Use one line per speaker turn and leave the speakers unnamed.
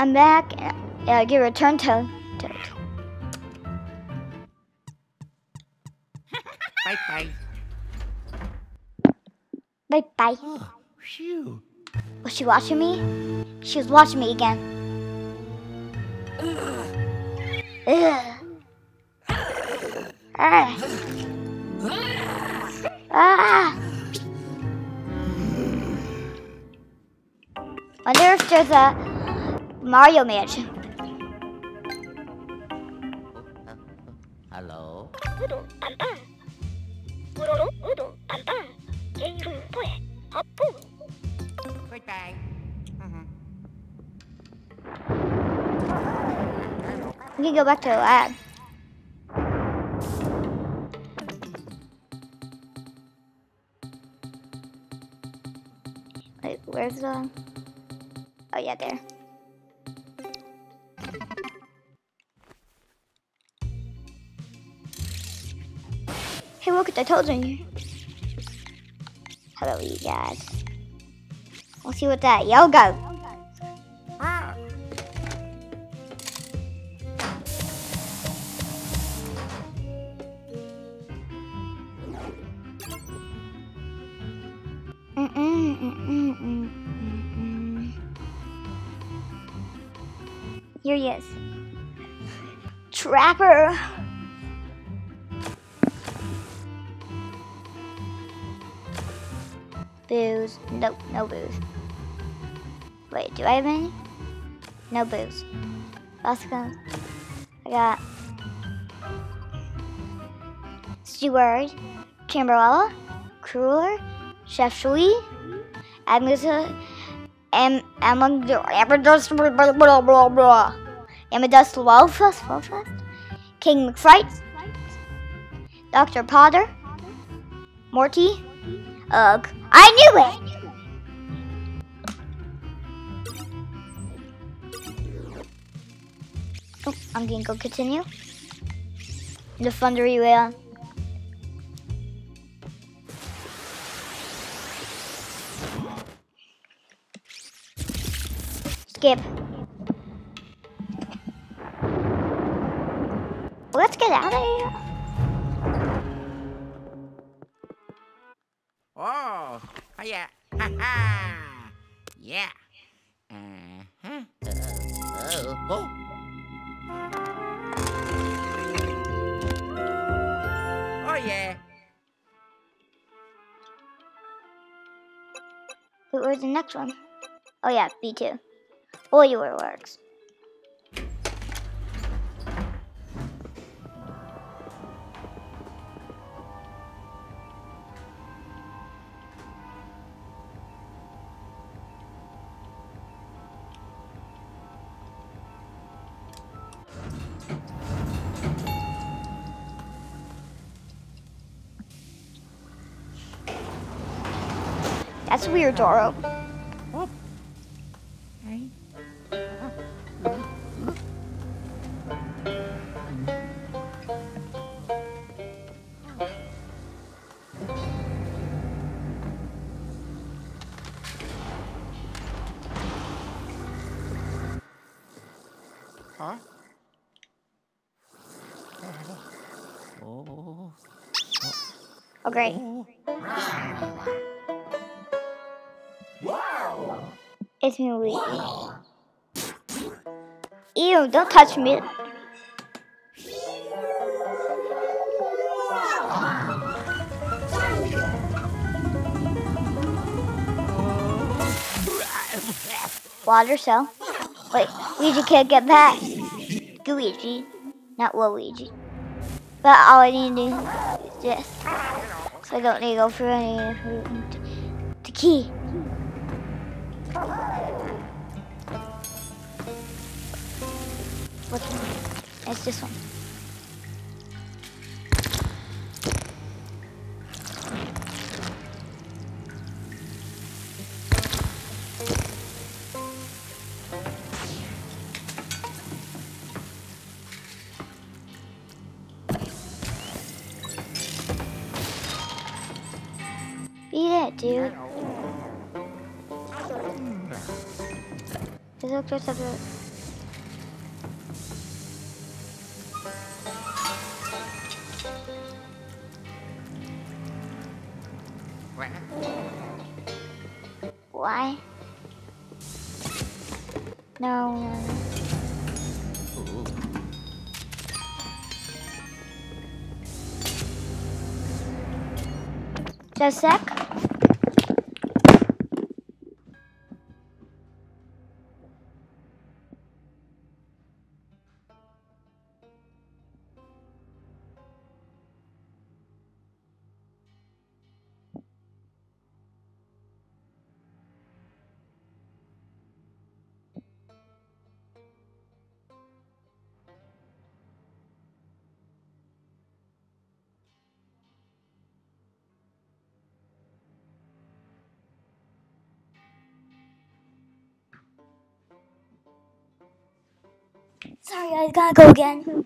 I'm back. Uh, get returned to. to
Bye bye.
bye bye.
Oh, phew.
Was she watching me? She was watching me again. Ugh. Ah. Ah. Wonder if there's a Mario Mansion.
Hello. Goodbye. Mm-hmm.
We can go back to the lab. Wait, where's the... Oh yeah, there. Hey, look at the toads in here. Hello, you guys. We'll see what that yell go. Mm-mm, mm-mm, mm-mm, mm-mm. Here he is. Trapper. Boos. Nope, no Boos. Wait, do I have any? No Boos. Oscar. I got Steward, Timberella, Kruller, Chef Shui, Amazon, Am Amadust blah blah blah blah. Amadust Wellfest, Wellfest, King MacFright, Dr. Potter, Morty, Ugh. I knew it! Oh, I'm gonna go continue. The thundery wheel. Skip. Let's get out of here.
Oh, oh yeah. Ha ha. Yeah. Uh-huh. Uh, oh. Oh yeah.
Wait, where's the next one? Oh yeah, B2. Boiler Works. That's weird, Doro.
Huh? Oh.
Oh, great. It's me, Luigi. Ew, don't touch me. Water cell. Wait, Luigi can't get past. Luigi, not Luigi. But all I need to do is this. So I don't need to go through any of the key. What's one? It's this one. Beat it, dude. This looks just a Why? No. Just a sec. Sorry, I gotta go again.